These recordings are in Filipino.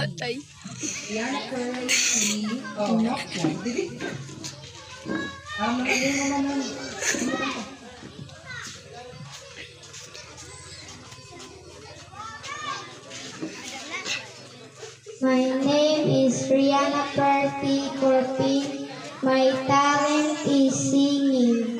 patay. My name is Rihanna Perti Corpin. My talent is singing.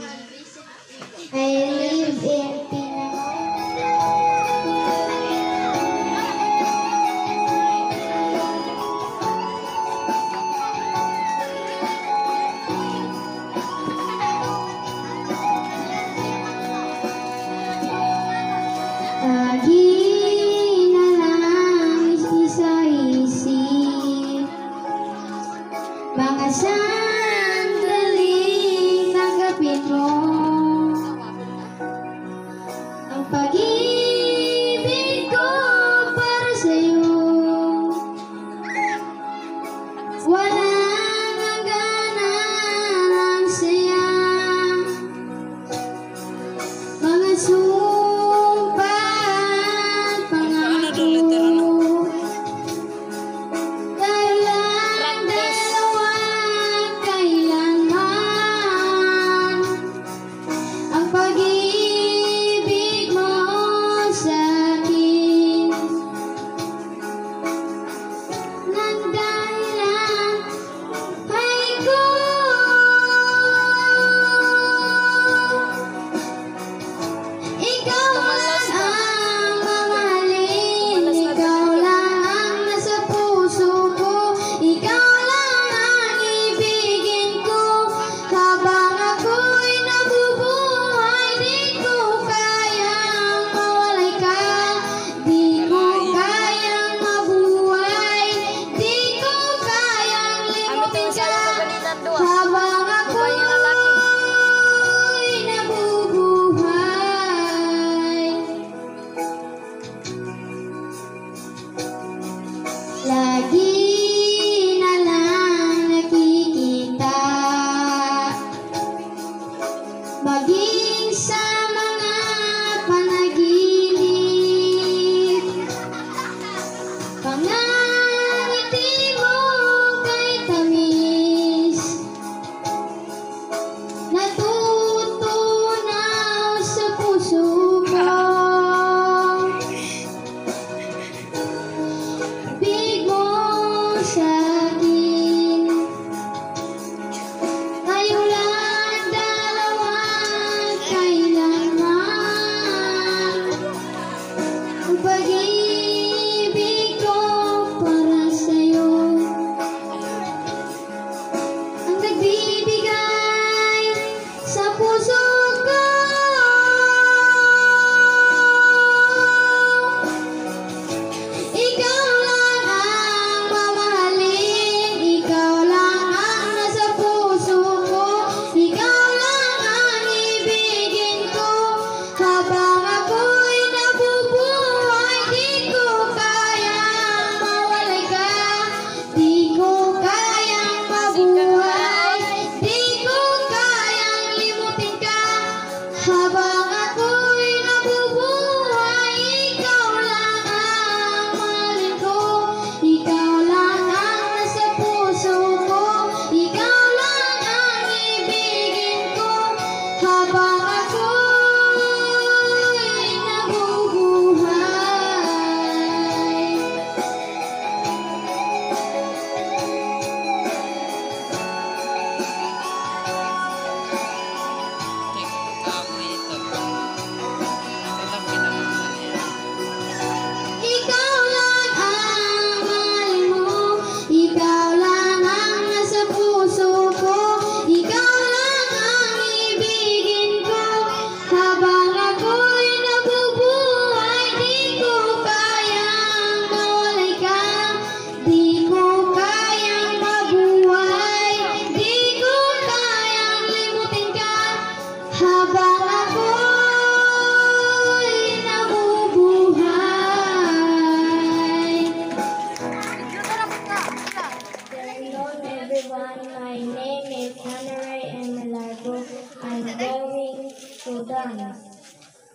in Monterey and Largo. I'm going to dance.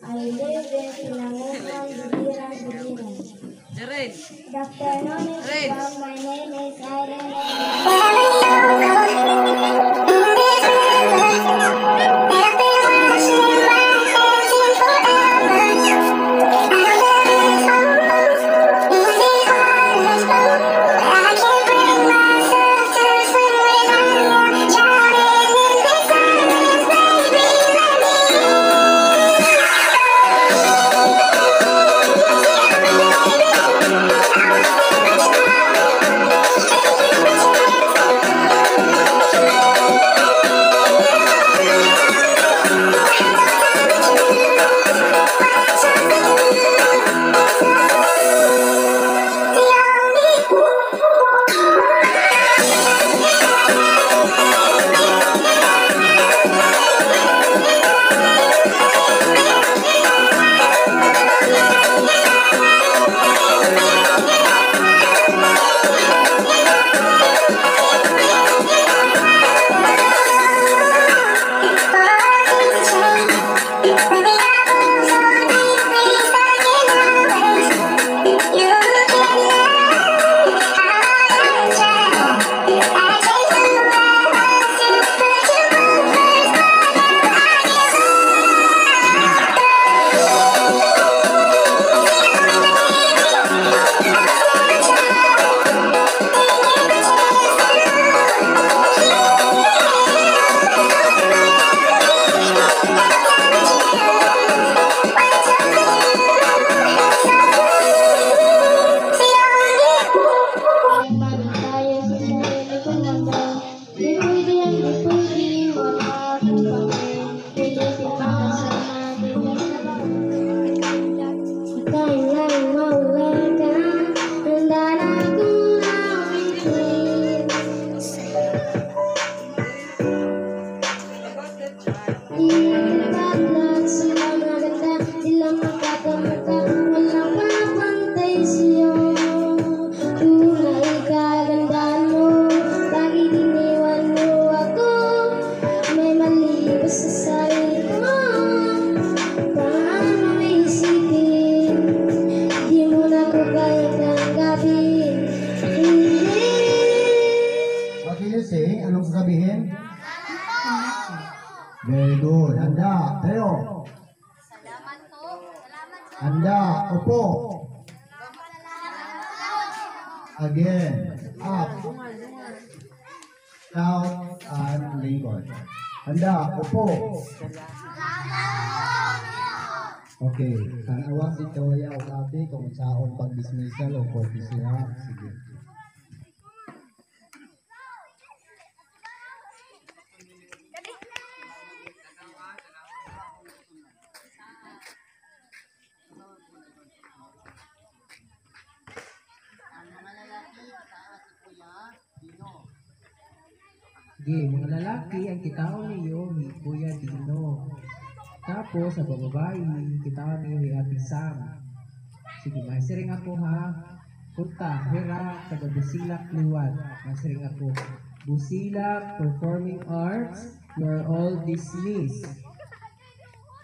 I live in Pinamukan, Bidiran, Bidiran. Dr. Nomi, my name is Irene. Very good. Handa. Tayo. Handa. Upo. Again. Up. Down and lingkod. Handa. Upo. Okay. Ang awas ito ay ang sabi kung saan pag-dismissal o korte siya. Sige. Sige, mga lalaki, ang kitaon niyo ni Kuya Dino. Tapos, sa mga babae, kitaon niyo ni Ate Sam. Sige, masiring ako ha. Punta, hira, taga Busilak, Liwad. Masiring ako. Busilak, Performing Arts, you're all dismissed.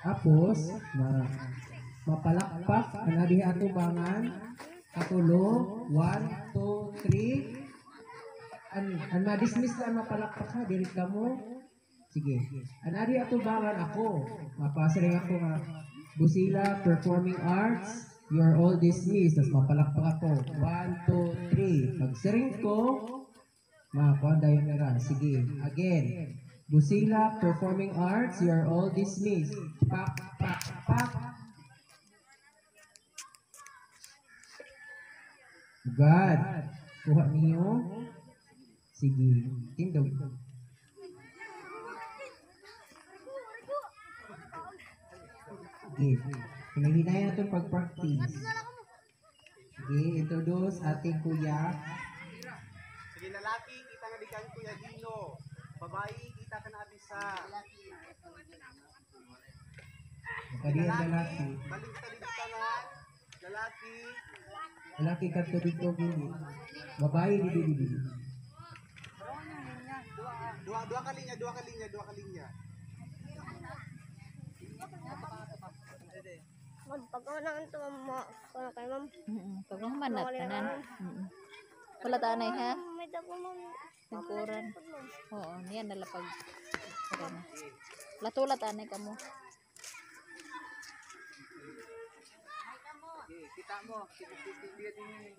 Tapos, ma mapalakpak, ang adiha atubangan, katulo, one, two, three, an an ma-dismiss na mapalakpak ha dili ka mo. Sige. An ari ato bangan ako. Mapasiring ako nga. Busila performing arts you are all dismissed. Tas mapalakpak ako. 1 2 3 pag siring ko makuha dayon na sige. Again. Busila performing arts you are all dismissed. Pak pak pak. God. Kuha niyo Sige, tindog. Sige, pinahinayan natin pag-practice. Sige, introduce ating kuya. Sige, lalaki, kita nga di kan Kuya Dino. Babae, kita ka na Abisa. Kadiyan lalaki. Balik ka din ka nga. Lalaki, Lalaki ka to dito, gini. Babae, dito, dito. Dua, dua ka linya, dua ka linya, dua ka linya. Ma'am, pag ako nang ito, ma'am, kung kay ma'am. Pag mga manat tanan. Mm Wala tanay ha. May dako, ma'am. Ma'am. Oo, niyan nala pag Tara na. Latulat anay ka mo. Okay, kita mo. Kita din.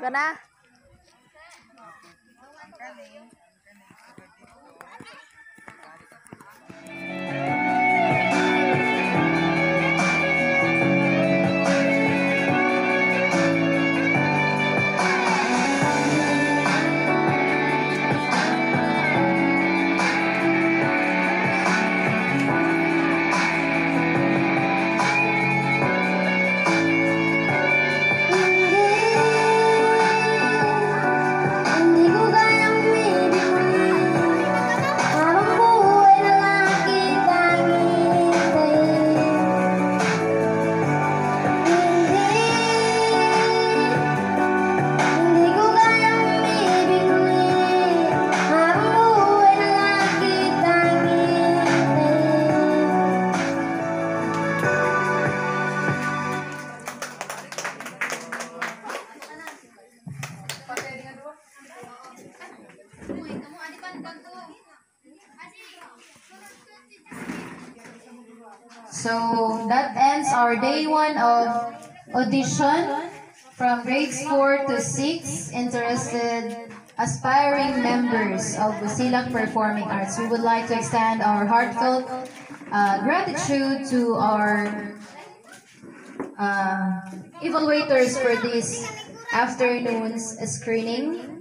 gần à? So that ends our day one of audition from grades 4 to 6 interested aspiring members of Busilak Performing Arts. We would like to extend our heartfelt uh, gratitude to our uh, evaluators for this afternoon's screening.